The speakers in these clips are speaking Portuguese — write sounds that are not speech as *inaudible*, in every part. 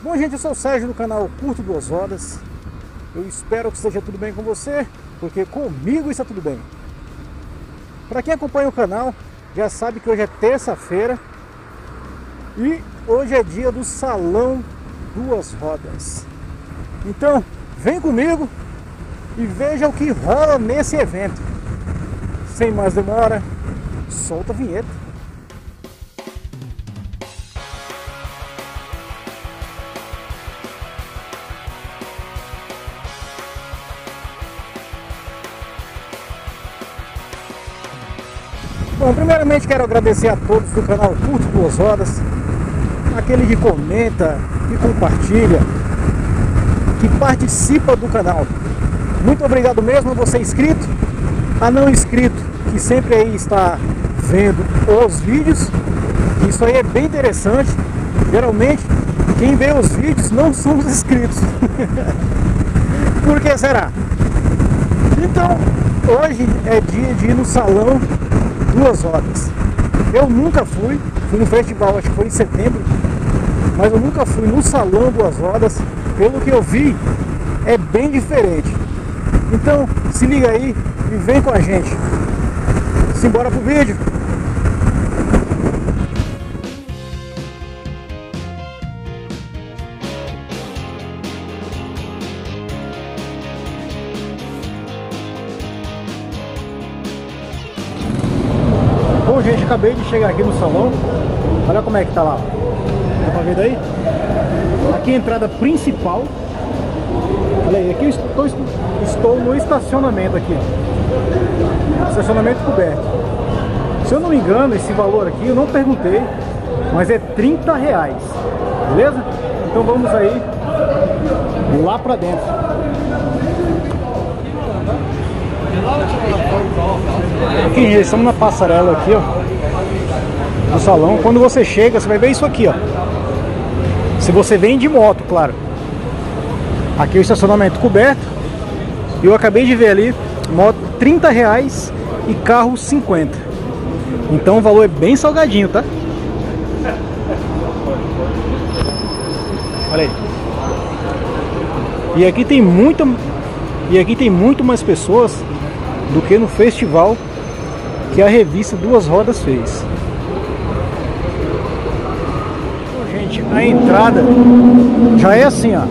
Bom, gente, eu sou o Sérgio do canal Curto Duas Rodas. Eu espero que esteja tudo bem com você, porque comigo está tudo bem. Para quem acompanha o canal, já sabe que hoje é terça-feira e hoje é dia do Salão Duas Rodas. Então, vem comigo e veja o que rola nesse evento. Sem mais demora, solta a vinheta. Bom, primeiramente quero agradecer a todos do canal Curto Duas Rodas, aquele que comenta, que compartilha, que participa do canal. Muito obrigado mesmo a você inscrito, a não inscrito, que sempre aí está vendo os vídeos. Isso aí é bem interessante. Geralmente, quem vê os vídeos não são os inscritos. *laughs* Por que será? Então, hoje é dia de ir no salão duas rodas. Eu nunca fui, fui no festival, acho que foi em setembro, mas eu nunca fui no salão duas rodas. Pelo que eu vi, é bem diferente. Então, se liga aí e vem com a gente. Simbora pro vídeo. Acabei de chegar aqui no salão. Olha como é que tá lá. Dá pra ver daí? Aqui é a entrada principal. Olha aí, aqui eu estou, estou no estacionamento aqui. Estacionamento coberto. Se eu não me engano, esse valor aqui, eu não perguntei, mas é 30 reais. Beleza? Então vamos aí lá pra dentro. Aqui, estamos na passarela aqui, ó. Do salão. Quando você chega, você vai ver isso aqui, ó. Se você vem de moto, claro. Aqui é o estacionamento coberto. Eu acabei de ver ali, moto 30 reais e carro 50. Então o valor é bem salgadinho, tá? Olha aí. E aqui tem muita e aqui tem muito mais pessoas do que no festival que a revista Duas Rodas fez. Bom, gente, a entrada já é assim, ó.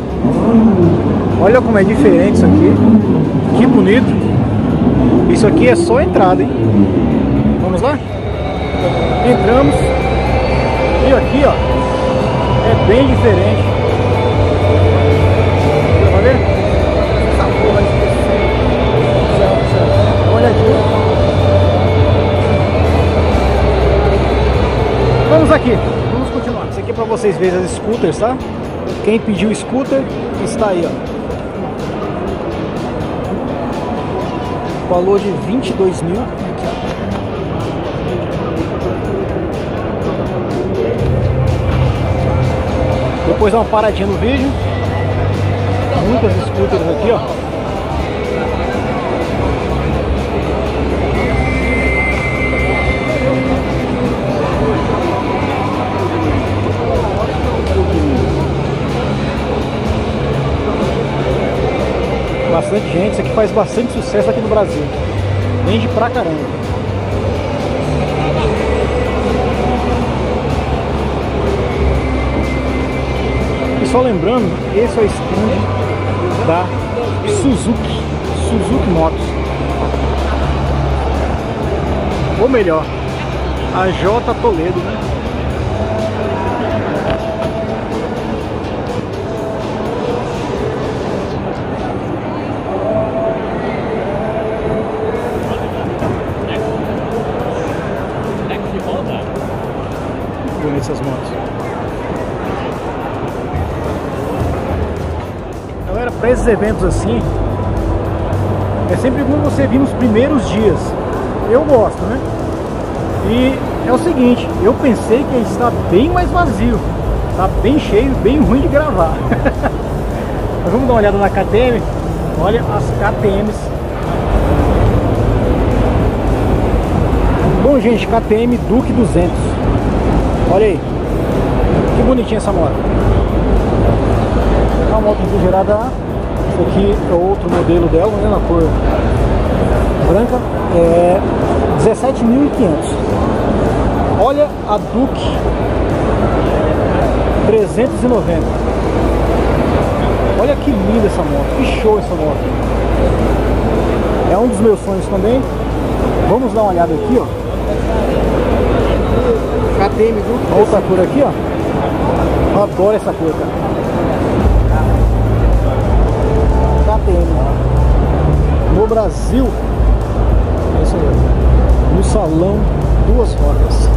Olha como é diferente isso aqui. Que bonito. Isso aqui é só entrada, hein? Vamos lá? Entramos. E aqui, ó, é bem diferente. Pra ver? Olha aqui. Vamos aqui. Vocês verem as scooters, tá? Quem pediu scooter está aí, ó. Valor de 22 mil. Depois dá uma paradinha no vídeo. Muitas scooters aqui, ó. Aqui faz bastante sucesso aqui no Brasil. Vende pra caramba. E só lembrando, esse é o stand da Suzuki, Suzuki Motos. Ou melhor, a J Toledo, né? Eventos assim, é sempre bom você vir nos primeiros dias. Eu gosto, né? E é o seguinte, eu pensei que estar bem mais vazio. Tá bem cheio, bem ruim de gravar. *laughs* Mas vamos dar uma olhada na KTM. Olha as KTMs. Bom, gente, KTM Duke 200. Olha aí. Que bonitinha essa moto. uma moto refrigerada. Esse aqui é outro modelo dela, né, na cor branca. É 17.500. Olha a Duke 390. Olha que linda essa moto, que show essa moto. É um dos meus sonhos também. Vamos dar uma olhada aqui, ó. KTM Duke. Outra cor aqui, ó. Eu adoro essa cor, cara. No Brasil. É isso aí. No salão, duas rodas.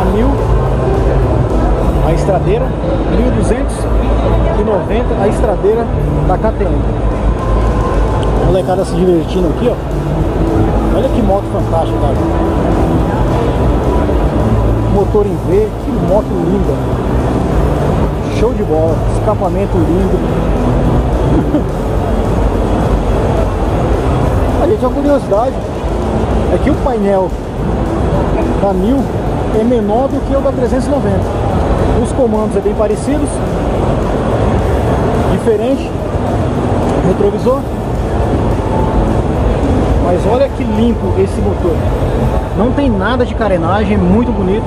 a mil a estradeira, 1290 a estradeira da KTM. Molecada se divertindo aqui, ó. Olha que moto fantástica, cara. Motor em V, que moto linda. Show de bola, escapamento lindo. *laughs* a gente, uma curiosidade é que o painel da Mil é menor do que o da 390. Os comandos é bem parecidos, diferente, retrovisor. Mas olha que limpo esse motor. Não tem nada de carenagem, é muito bonito.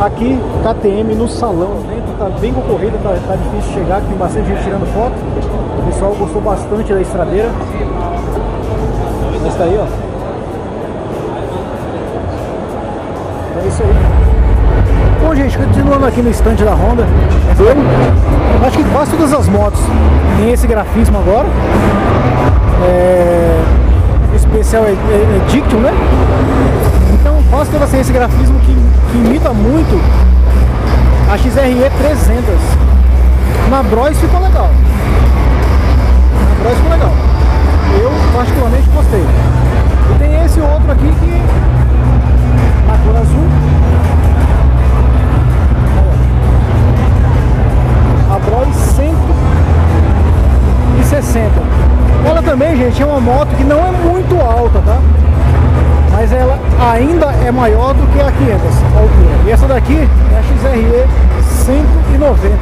Aqui, KTM no salão, dentro tá bem concorrido, tá, tá difícil chegar, tem bastante gente tirando foto. O pessoal gostou bastante da estradeira. Essa aí, ó. É isso aí. Bom, gente, continuando aqui no estande da Honda. Eu acho que quase todas as motos tem esse grafismo agora. É, especial é, é, é né? Então quase todas têm esse grafismo que, que imita muito a XRE 300. Na Bros ficou legal. Na Bros ficou legal. Eu particularmente gostei. E tem esse outro aqui que na cor azul. A Bros 160. Ela também, gente, é uma moto que não é muito alta, tá? Mas ela ainda é maior do que a 500 altura. E essa daqui é a XRE 190.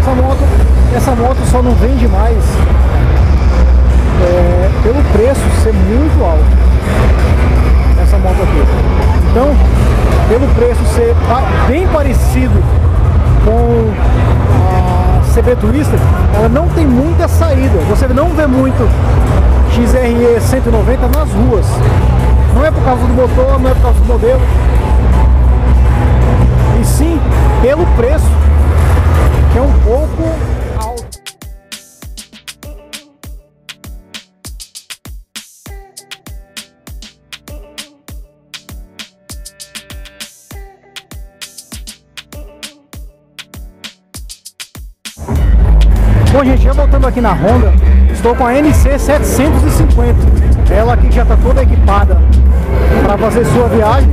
Essa moto, essa moto só não vende mais é, pelo preço ser muito alto essa moto aqui então pelo preço ser bem parecido com CB Turista ela não tem muita saída. Você não vê muito XRE 190 nas ruas. Não é por causa do motor, não é por causa do modelo. E sim pelo preço que é um pouco voltando aqui na Honda, estou com a NC 750. Ela aqui já está toda equipada para fazer sua viagem.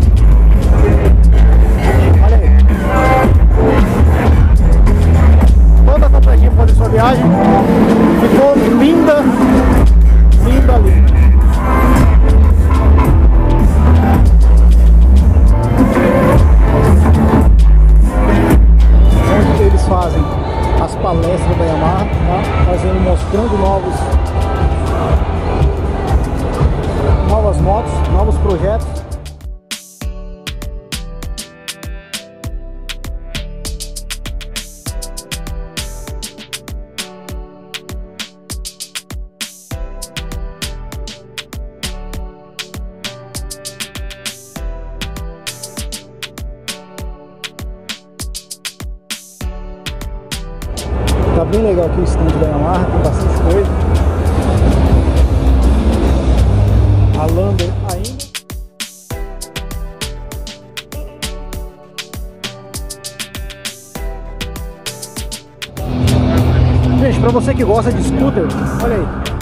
Olha aí. Toda completinha para fazer sua viagem. Ficou linda, linda, linda. Mostrando novos novas motos, novos projetos. Tá bem legal aqui o stand da Yamaha, tem bastante coisa. A Lander ainda. Gente, pra você que gosta de scooter, olha aí.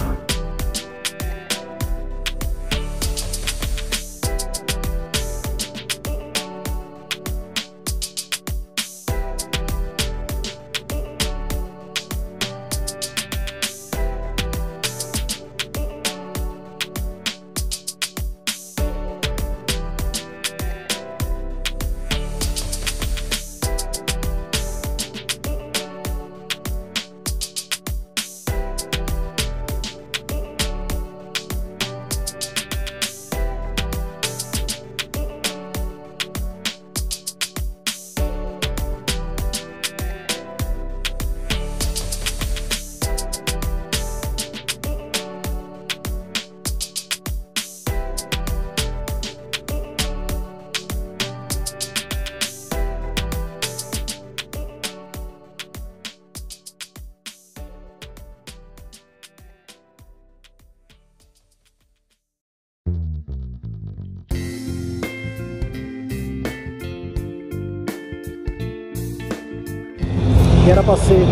Era para ser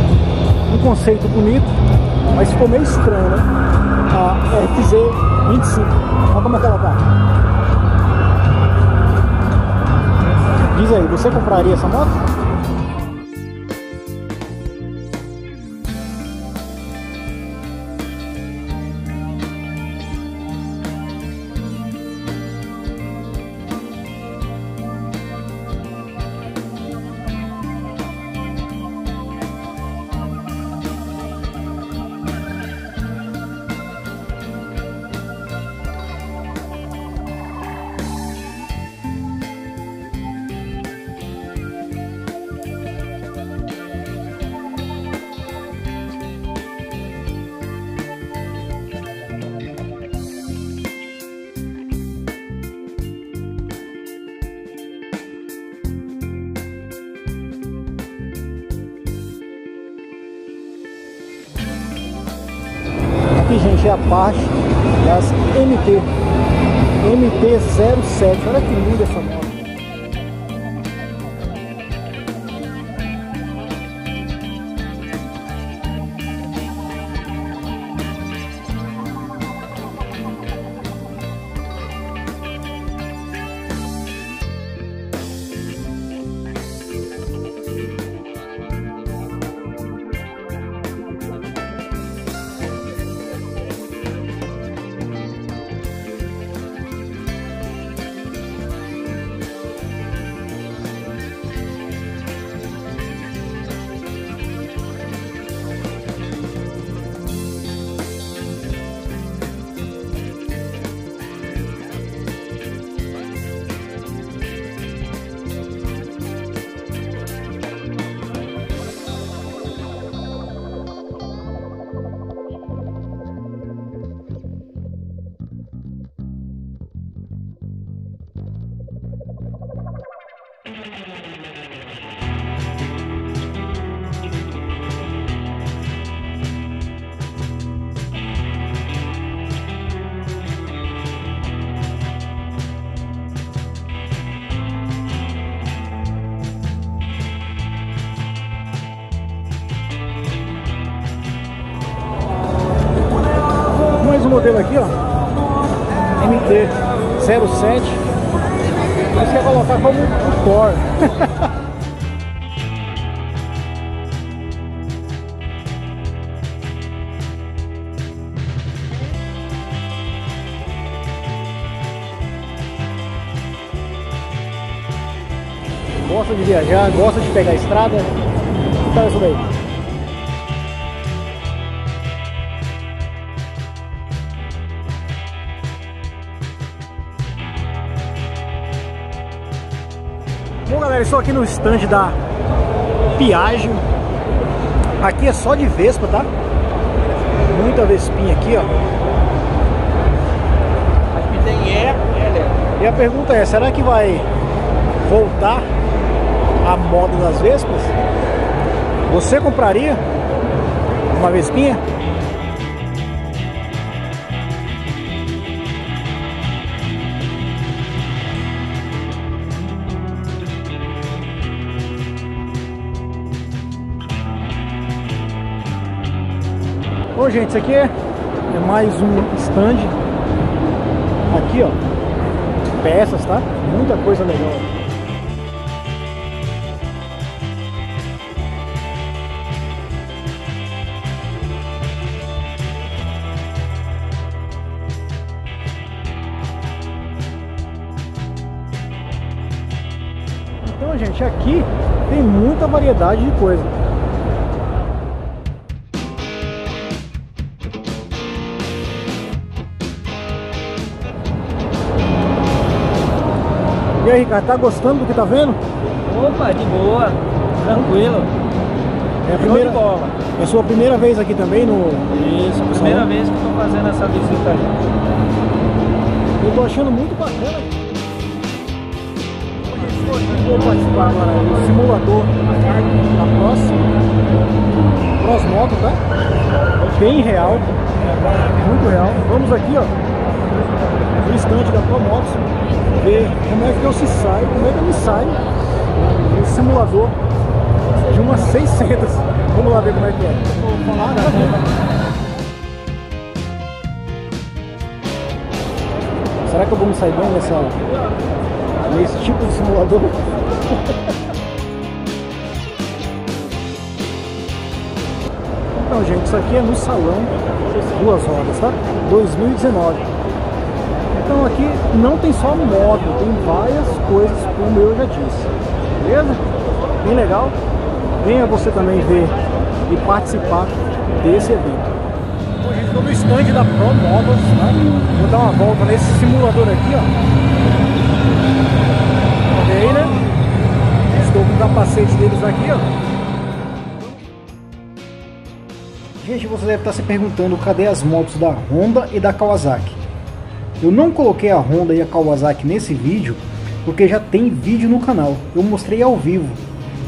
um conceito bonito, mas ficou meio estranho, né? A RTZ 25. Olha como é que ela tá. Diz aí, você compraria essa moto? É a parte das MT. MT-07. Olha que linda essa moto. Modelo aqui, ó. MT-07. Você quer colocar como o Thor. *laughs* gosta de viajar, gosta de pegar a estrada. Então é isso daí. Galera, estou aqui no stand da Piaggio. Aqui é só de Vespa, tá? Muita Vespinha aqui, ó. Acho que tem E, né, E a pergunta é, será que vai voltar a moda das Vespas? Você compraria uma Vespinha? Bom, gente, isso aqui é, é mais um stand. Aqui, ó. Peças, tá? Muita coisa legal. Então, gente, aqui tem muita variedade de coisa. E aí, Ricardo, tá gostando do que tá vendo? Opa, de boa, tranquilo. É a primeira, bola. é a sua primeira vez aqui também no. Isso, no primeira salão? vez que tô fazendo essa visita aí. Eu tô achando muito bacana. Vou participar agora do simulador da próxima. Crossmoto, tá? Bem real. Muito real. Vamos aqui, ó. No estande da Promotos. Ver como é que eu se saio, como é que eu me saio no simulador de umas 600. Vamos lá ver como é que é. Será que eu vou me sair bem nessa, nesse tipo de simulador? Então, gente, isso aqui é no salão duas rodas, tá? 2019. Então aqui não tem só moto, tem várias coisas, como eu já disse. Beleza? Bem legal. Venha você também ver e participar desse evento. Gente, estou no stand da Pro Models, tá? Vou dar uma volta nesse simulador aqui, ó. Olha aí, né? Estou com o capacete deles aqui, ó. Gente, você deve estar se perguntando cadê as motos da Honda e da Kawasaki. Eu não coloquei a Honda e a Kawasaki nesse vídeo porque já tem vídeo no canal. Eu mostrei ao vivo.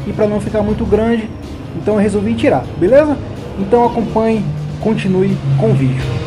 E para não ficar muito grande, então eu resolvi tirar, beleza? Então acompanhe, continue com o vídeo.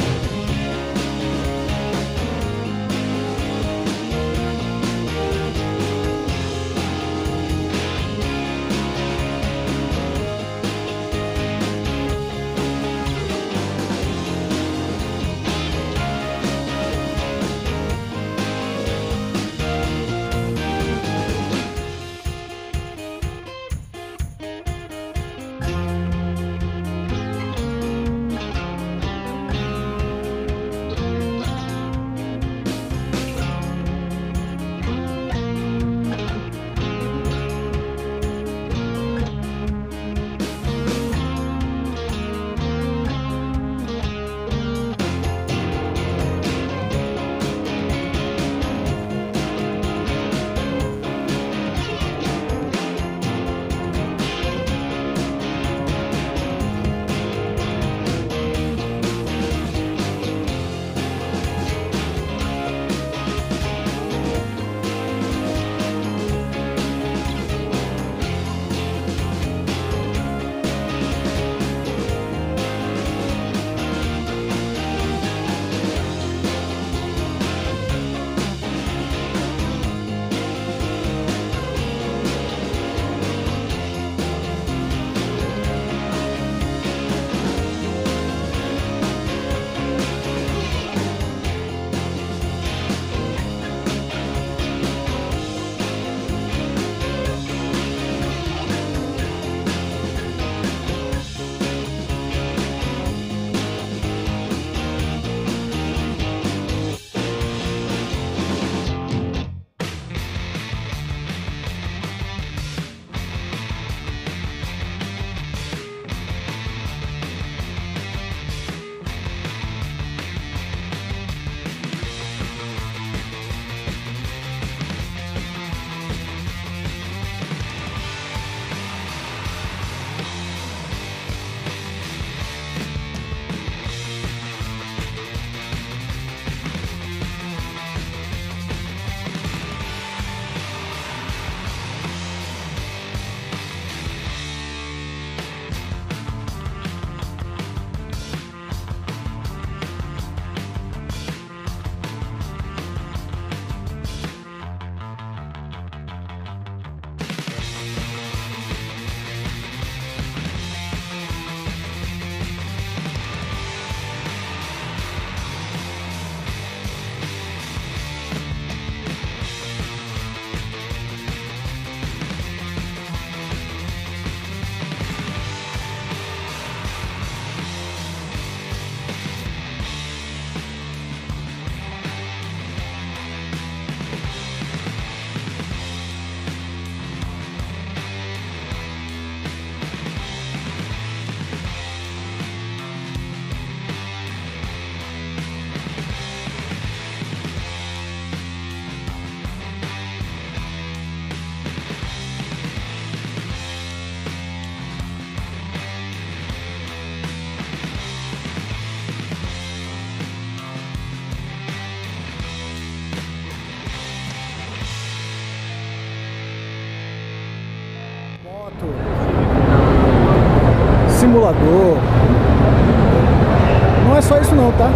Não é só isso não, tá?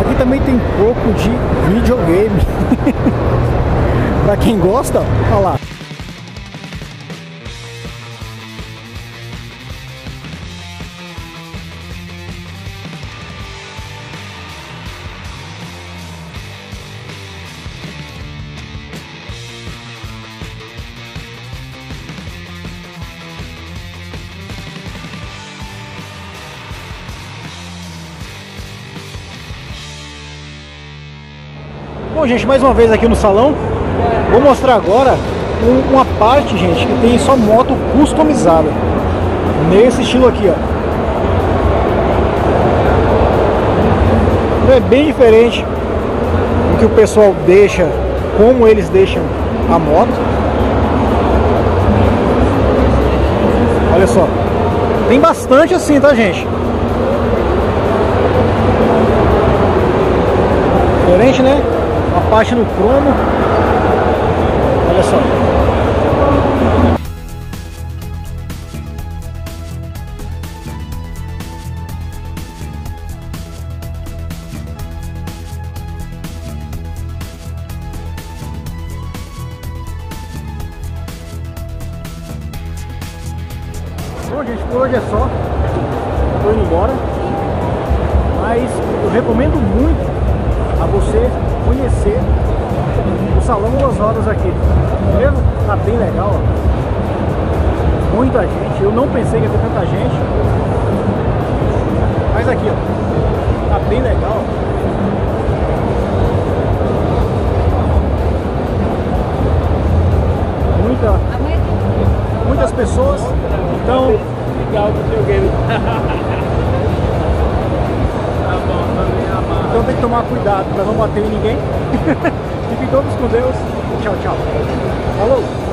Aqui também tem pouco de videogame. *laughs* pra quem gosta, olha lá. Gente, mais uma vez aqui no salão. Vou mostrar agora um, uma parte, gente, que tem só moto customizada. Nesse estilo aqui, ó. Então é bem diferente do que o pessoal deixa, como eles deixam a moto. Olha só. Tem bastante assim, tá, gente? Diferente, né? Parte no cromo. Olha só. Bom, gente, por hoje é só. Estou indo embora. Mas eu recomendo muito a você conhecer o Salão das Rodas aqui. Beleza? Tá bem legal, ó. Muita gente. Eu não pensei que ia ter tanta gente. Mas aqui, ó. Tá bem legal. Muita, muitas pessoas. Então, Legal do teu game. Então tem que tomar cuidado para não bater em ninguém. *laughs* Fiquem todos com Deus. Tchau, tchau. Falou!